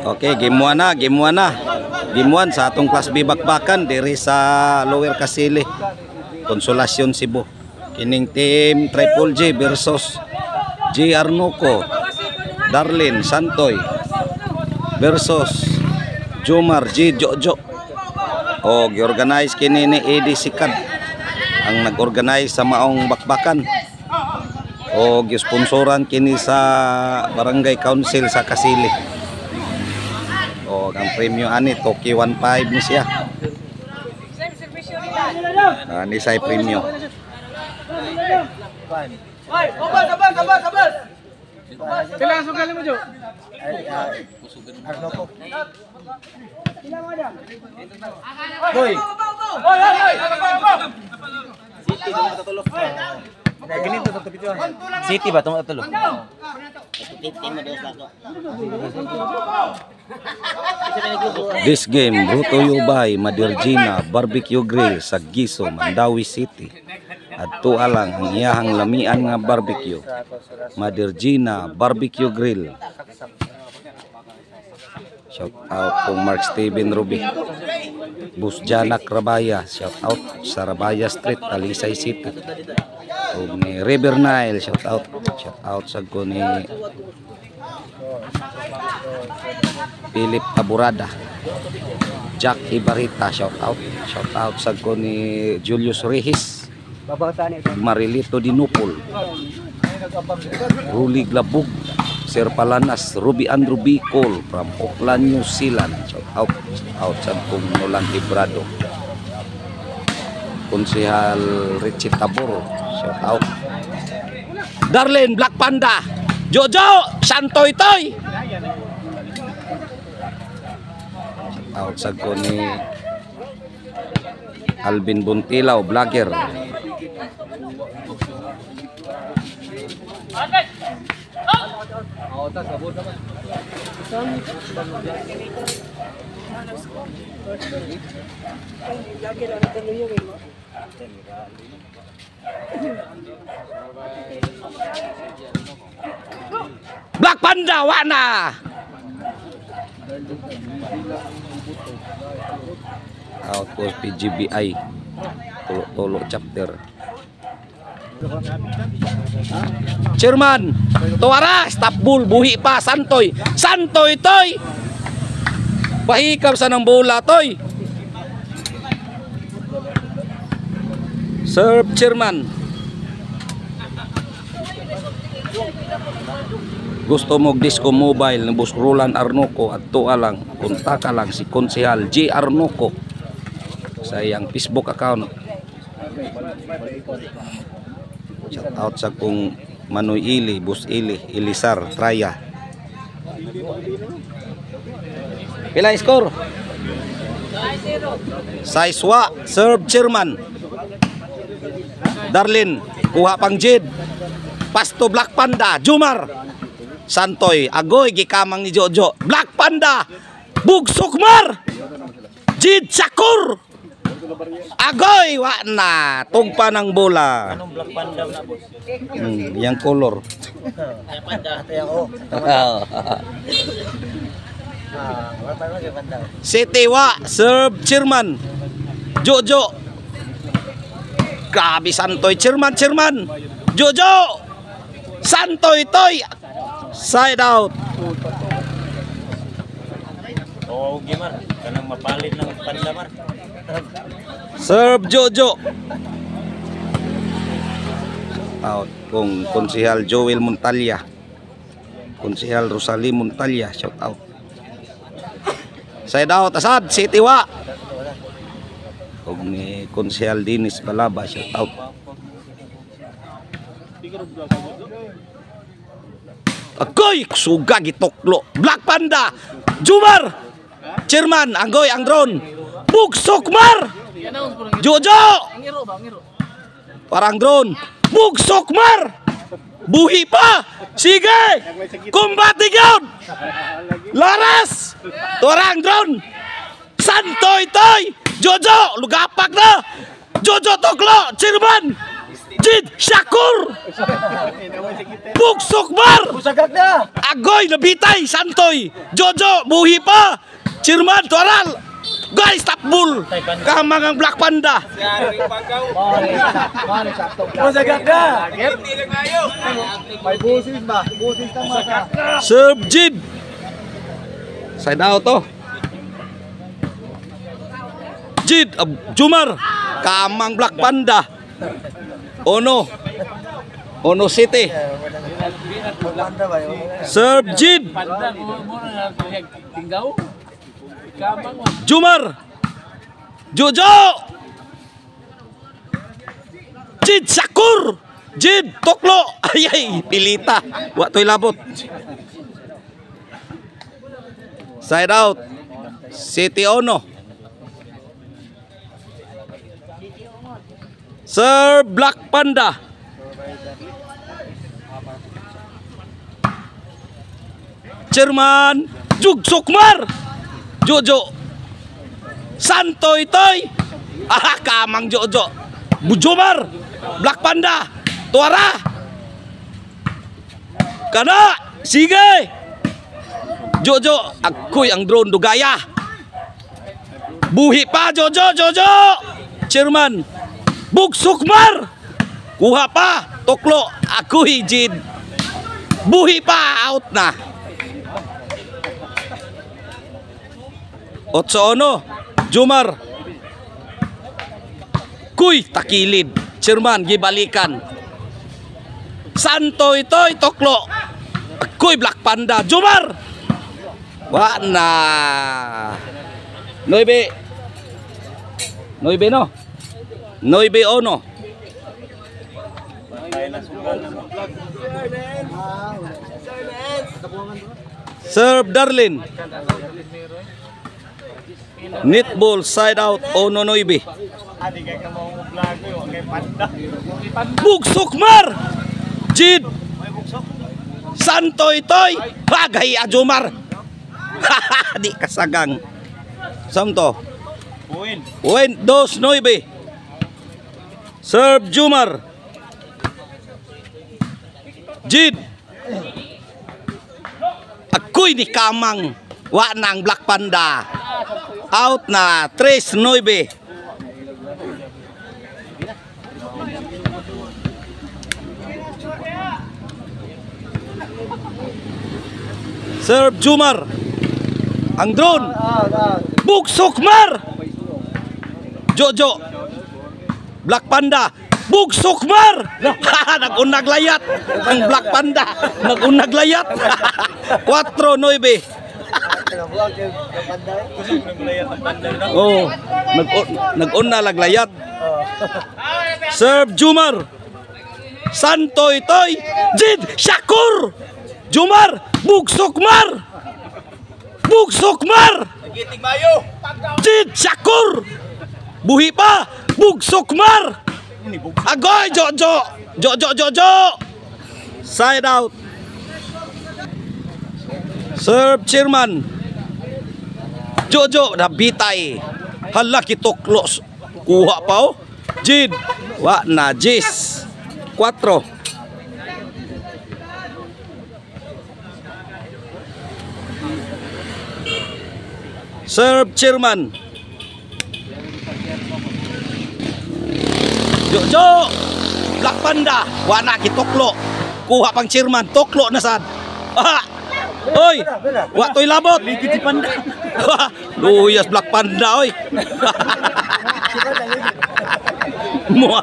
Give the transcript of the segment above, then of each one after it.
Okay, game 1 na, game 1 na. Game 1 sa atong Class B bakbakan diri sa Lower Kasili. Konsolasyon Cebu. Kining team Triple J versus J Arnuco, Darlin Santoy versus Jomar J Jojo. O giorganize kini ni Eddie Sikad ang nag-organize sa maong bakbakan. O gisponsoran kini sa Barangay Council sa Kasili. oh ang premium ani Toki 15 ni siya ya ni say premium. Hoy, ganito to picture. City ba tong atulo? This game brought to you by Madirgina Barbecue Grill sa Giso, Mandawi City. At alang ang iyahang lamian nga barbecue. Madirgina Barbecue Grill. Shout out kong Mark Steven Ruby. Bus Janak Rabaya. Shout out sa Rabaya Street, Talisay City. O ni River Nile. Shout out. Shout out sa ko ni Philip Taburada. Jack Ibarita. Shout out. Shout out sa ko ni Julius ni Marilito Dinupol. Ruli Glabug. Sir Palanas, Ruby Andrew Bicol from Auckland, New Zealand. Shout out, shout out sa kong Nolan Ibrado. Konsehal Richie Tabor. Shout out. Darlene Black Panda. Jojo Santoy Toy. Shout out sa ni Alvin Buntilaw, vlogger. Black Panda wana. Outpost PGBI Tulo-tulo chapter Chairman Tuara Stop bull Buhi pa Santoy. Santoy toy! Pahikap sa ng bola toy. Serve Chairman gusto mo disco mobile ng Bus Roland Arnoco at tuwa lang kontak lang si Konsehal J Arnoco sa iyang Facebook account out sa kung Manoy Ili, Bus Ili, Ilisar, Traya Pila score? Saiswa, serve chairman Darlin, kuha pang Jid Pasto Black Panda, Jumar. Santoy, Agoy, gikamang ni Jojo. Black Panda, Bugsukmar, Jid Sakur, Agoy, wa na, tugpa ng bola. Anong Black Panda na boss? Hmm, yang color. Ay panda tayo ko. City wa, serve chairman, Jojo. Grabe Santoy, chairman, chairman, Jojo. Santoy, toy, side out. Oo, gimar. Kanang mapalit ng panda mar. Serve Jojo. Out kung konsehal Joel Montalya. Konsehal Rosalie Montalya, shout out. Side out asad City wa. Kung ni konsehal Dinis Balaba, shout out. Agoy, suga gituklo. Black Panda, Jumar, Chairman, Anggoy, ang drone. Buk Sukmar, Jojo. Parang drone. Buk Sukmar, Buhi pa. Sige. Kumbatigon. Laras. Torang drone. Santoy toy. Jojo. Lugapak na. Jojo Toklo. Cirman. Jid Syakur. Buk Sukmar, Agoy Lebitay. Santoy. Jojo. Buhi pa. Cirman. Toral guys, tapbul, kamang ang Black Panda, Usagag na! May busis ba? Busis ng masa. serve Jid, side out to, Jid, uh, Jumar, kamang Black Panda, Ono, Ono City, ba yun? Jumar, Jojo, Jid Sakur, Jid Toklo, ayay, pilita, wa to'y labot. Side out, City Ono. Sir Black Panda. Chairman Jug Sukmar. Jojo. Santoy Toy. Ah, kamang Jojo. Bujumar. Black Panda. Tuara. Kana. Sige. Jojo. Ako'y ang drone dugaya. Buhi pa Jojo. Jojo. Chairman. Bugsukmar. Kuha pa. Toklo. Ako'y Jid. Buhi pa. Out na. Otso ono, Jumar. Kuy, takilid. Chairman, gibalikan. Santo ito'y toklo. Kuy, Black Panda. Jumar! Wa na. Noibe. Noibe no? Noibe ono. Serve Darlin. Netball side out kay panda. Bugsok mar! Jid! Santo itoy! Bagay Ajumar! Di kasagang. Samto. Buin. Wen dos noibe. Serve Jumar. Jid. Ako'y ni Kamang. Wa nang Black Panda. Out na. Tres noibe. Serve Jumar. Ang drone. Bugsok! Jojo! Black Panda! Bugsok Mar! Nag-unag layat! Ang Black Panda! Nag-unag layat! 4-9 Na. Oh, nag- nag-una laglayat. Serve Jumar. Santoy Toy. Jid Shakur. Jumar. Bugsok Mar. Bugsok Mar. Giting mayo. Jid Shakur. Buhi pa. Bugsok Mar. Agoy Jojo. Jojo Jojo. Side out. Serve chairman. Jojo dah bitai. Halah kita klos kuha pau. Jin, wa najis. Quattro. Serb Chairman. Jojo. Black Panda. Wana kita klok. Kuha pang Chairman. Toklok nasad. Ah. Oi, waktu labot. Luyas black panda oi. Muah.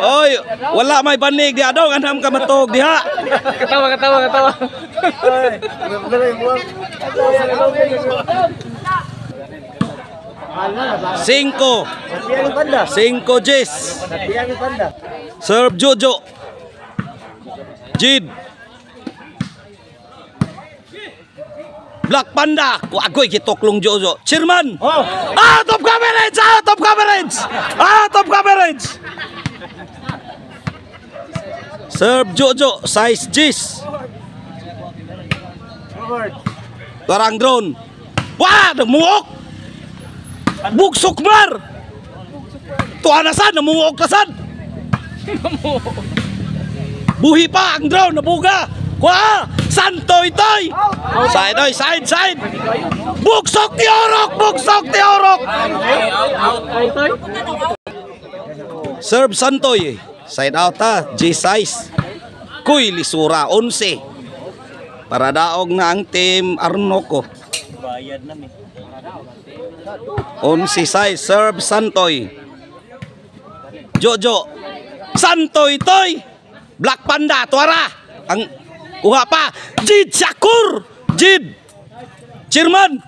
Oy, wala may banig diha daw kanam ka matog diha. Ketawa ketawa ketawa. Oi, Cinco. Cinco Jis. Serve Jojo. Jin, Black Panda. Kuagoy kitoklong Jojo. Chairman. Oh. Ah, top coverage. Ah, top coverage. Ah, top coverage. Serb Jojo. Size Jis. Barang drone. Wah, demuk. Bugsok mar. Tuwa na sad. Buhi pa ang drone, nabuga. Kuha, santoy toy. Side oy, side, side. Bugsok ti orok, bugsok ti orok. Serve santoy. Side out ha, G size. Kuy lisura 11. Para daog na ang team Arnoco. Bayad na. 11 size, serve Santoy. Jojo. Santoy toy. Black Panda, tuara. Ang kuha pa. Jid Shakur. Jid. Chairman.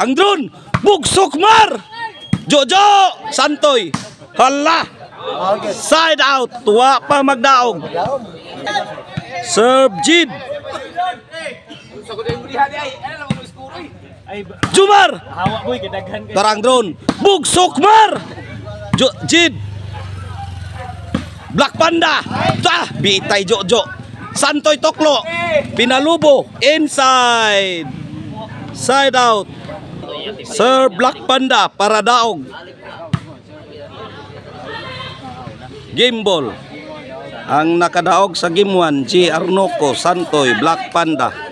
Ang drone. Bugsok. Jojo. Santoy. Hala. Side out. Tuwa pa magdaog. Serve Jid. Ay, ba- Jumar. hawa boy, kadaghan ka. Tarang drone. Bugsok mar. Jo Jid. Black Panda. Ta, bitay Jojo. Santoy Toklo. Pinalubo inside. Side out. Sir Black Panda para daog. Game ball. Ang nakadaog sa game 1, G. Arnoco, Santoy, Black Panda.